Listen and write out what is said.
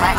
My